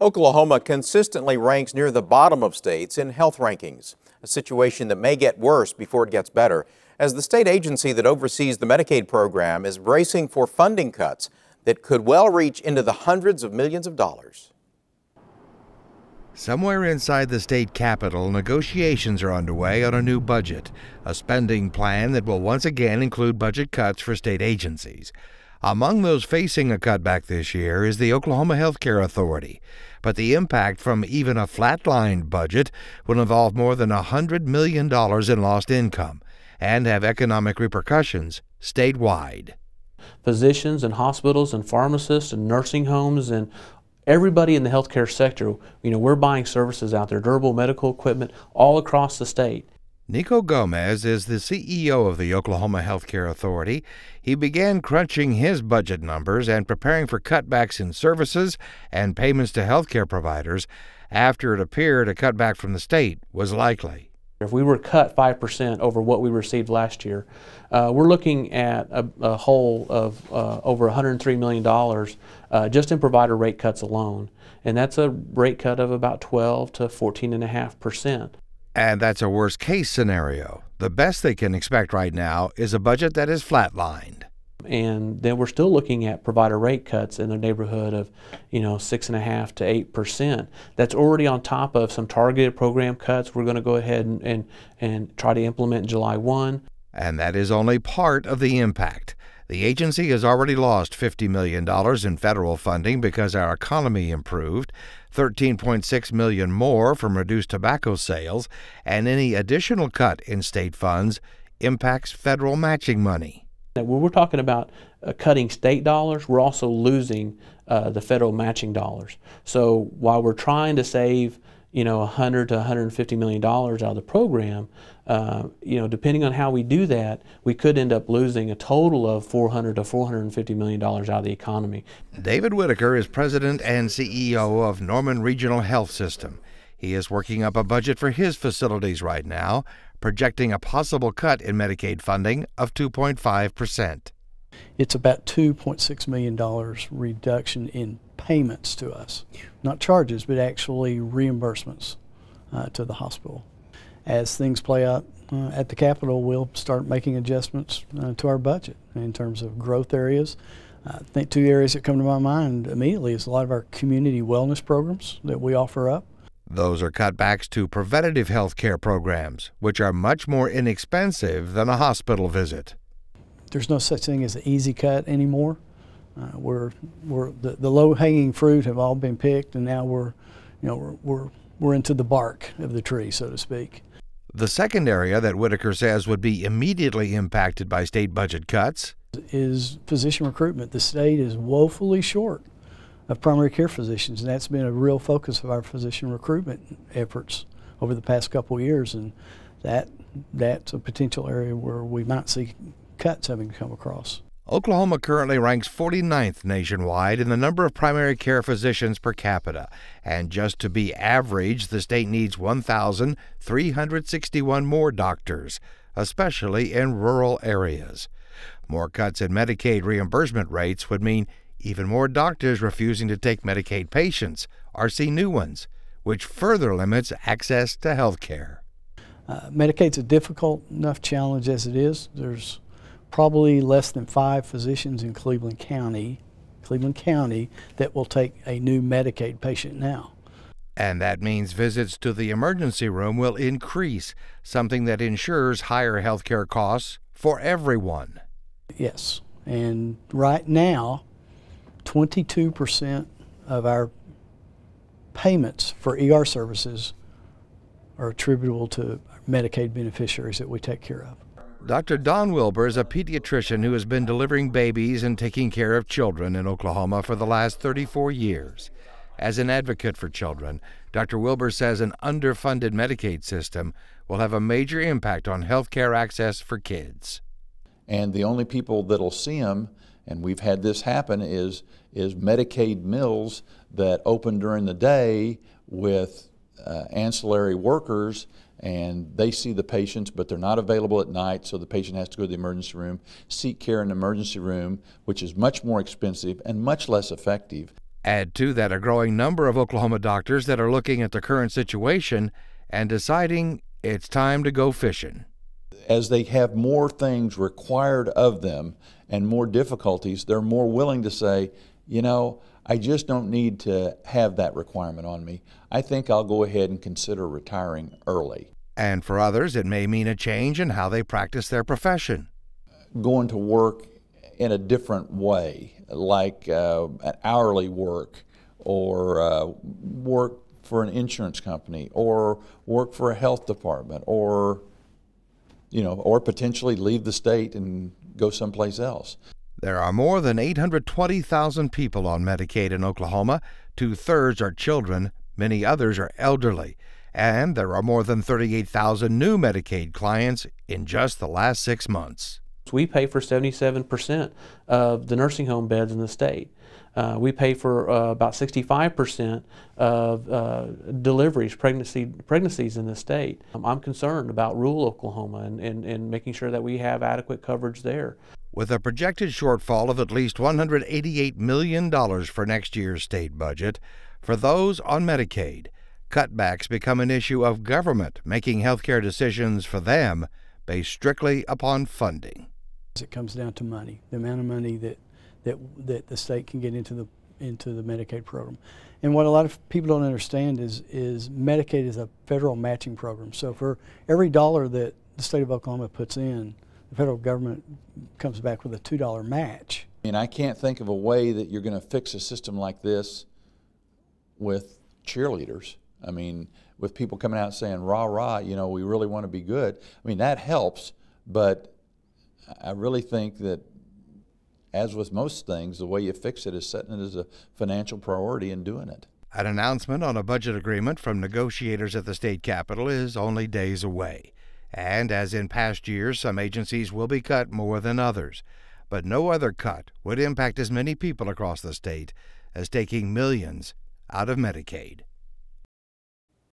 Oklahoma consistently ranks near the bottom of states in health rankings, a situation that may get worse before it gets better, as the state agency that oversees the Medicaid program is bracing for funding cuts that could well reach into the hundreds of millions of dollars. Somewhere inside the state capitol, negotiations are underway on a new budget, a spending plan that will once again include budget cuts for state agencies. Among those facing a cutback this year is the Oklahoma Healthcare Authority. But the impact from even a flatlined budget will involve more than $100 million in lost income and have economic repercussions statewide. Physicians and hospitals and pharmacists and nursing homes and everybody in the healthcare sector, you know, we're buying services out there, durable medical equipment all across the state. Nico Gomez is the CEO of the Oklahoma Healthcare Authority. He began crunching his budget numbers and preparing for cutbacks in services and payments to healthcare providers after it appeared a cutback from the state was likely. If we were cut 5% over what we received last year, uh, we're looking at a, a hole of uh, over $103 million uh, just in provider rate cuts alone. And that's a rate cut of about 12 to 14.5%. And that's a worst case scenario. The best they can expect right now is a budget that is flatlined. And then we're still looking at provider rate cuts in the neighborhood of, you know, six and a half to eight percent. That's already on top of some targeted program cuts we're going to go ahead and, and, and try to implement July 1. And that is only part of the impact. The agency has already lost $50 million in federal funding because our economy improved, 13.6 million more from reduced tobacco sales, and any additional cut in state funds impacts federal matching money. When we're talking about uh, cutting state dollars, we're also losing uh, the federal matching dollars. So while we're trying to save you know, 100 to 150 million dollars out of the program, uh, you know, depending on how we do that, we could end up losing a total of 400 to 450 million dollars out of the economy. David Whitaker is president and CEO of Norman Regional Health System. He is working up a budget for his facilities right now, projecting a possible cut in Medicaid funding of 2.5 percent. It's about $2.6 million reduction in payments to us, not charges, but actually reimbursements uh, to the hospital. As things play out uh, at the Capitol, we'll start making adjustments uh, to our budget in terms of growth areas. I think two areas that come to my mind immediately is a lot of our community wellness programs that we offer up. Those are cutbacks to preventative health care programs, which are much more inexpensive than a hospital visit. There's no such thing as an easy cut anymore. Uh, we're, we're the, the low-hanging fruit have all been picked, and now we're, you know, we're, we're, we're into the bark of the tree, so to speak. The second area that Whitaker says would be immediately impacted by state budget cuts is physician recruitment. The state is woefully short of primary care physicians, and that's been a real focus of our physician recruitment efforts over the past couple of years, and that that's a potential area where we might see cuts having to come across. Oklahoma currently ranks 49th nationwide in the number of primary care physicians per capita, and just to be average, the state needs 1,361 more doctors, especially in rural areas. More cuts in Medicaid reimbursement rates would mean even more doctors refusing to take Medicaid patients or see new ones, which further limits access to health care. Uh, Medicaid's a difficult enough challenge as it is. There's probably less than five physicians in Cleveland County, Cleveland County, that will take a new Medicaid patient now. And that means visits to the emergency room will increase, something that ensures higher health care costs for everyone. Yes. And right now, 22% of our payments for ER services are attributable to Medicaid beneficiaries that we take care of. Dr. Don Wilber is a pediatrician who has been delivering babies and taking care of children in Oklahoma for the last 34 years. As an advocate for children, Dr. Wilber says an underfunded Medicaid system will have a major impact on health care access for kids. And the only people that'll see them, and we've had this happen, is, is Medicaid mills that open during the day with uh, ancillary workers and they see the patients, but they're not available at night, so the patient has to go to the emergency room, seek care in the emergency room, which is much more expensive and much less effective. Add to that a growing number of Oklahoma doctors that are looking at the current situation and deciding it's time to go fishing. As they have more things required of them and more difficulties, they're more willing to say, you know, I just don't need to have that requirement on me. I think I'll go ahead and consider retiring early. And for others, it may mean a change in how they practice their profession. Going to work in a different way, like uh, an hourly work or uh, work for an insurance company or work for a health department or you know or potentially leave the state and go someplace else. There are more than 820,000 people on Medicaid in Oklahoma. Two thirds are children, many others are elderly. And there are more than 38,000 new Medicaid clients in just the last six months. We pay for 77% of the nursing home beds in the state. Uh, we pay for uh, about 65% of uh, deliveries, pregnancy, pregnancies in the state. Um, I'm concerned about rural Oklahoma and, and, and making sure that we have adequate coverage there. With a projected shortfall of at least $188 million for next year's state budget, for those on Medicaid, cutbacks become an issue of government making healthcare decisions for them based strictly upon funding. It comes down to money, the amount of money that, that, that the state can get into the, into the Medicaid program. And what a lot of people don't understand is, is Medicaid is a federal matching program. So for every dollar that the state of Oklahoma puts in, the federal government comes back with a $2 match. And I can't think of a way that you're going to fix a system like this with cheerleaders. I mean, with people coming out saying, rah, rah, you know, we really want to be good. I mean, that helps, but I really think that, as with most things, the way you fix it is setting it as a financial priority and doing it. An announcement on a budget agreement from negotiators at the state capitol is only days away. And as in past years, some agencies will be cut more than others. But no other cut would impact as many people across the state as taking millions out of Medicaid.